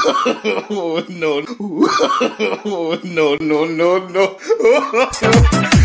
Oh, oh, no. no, no, no, no.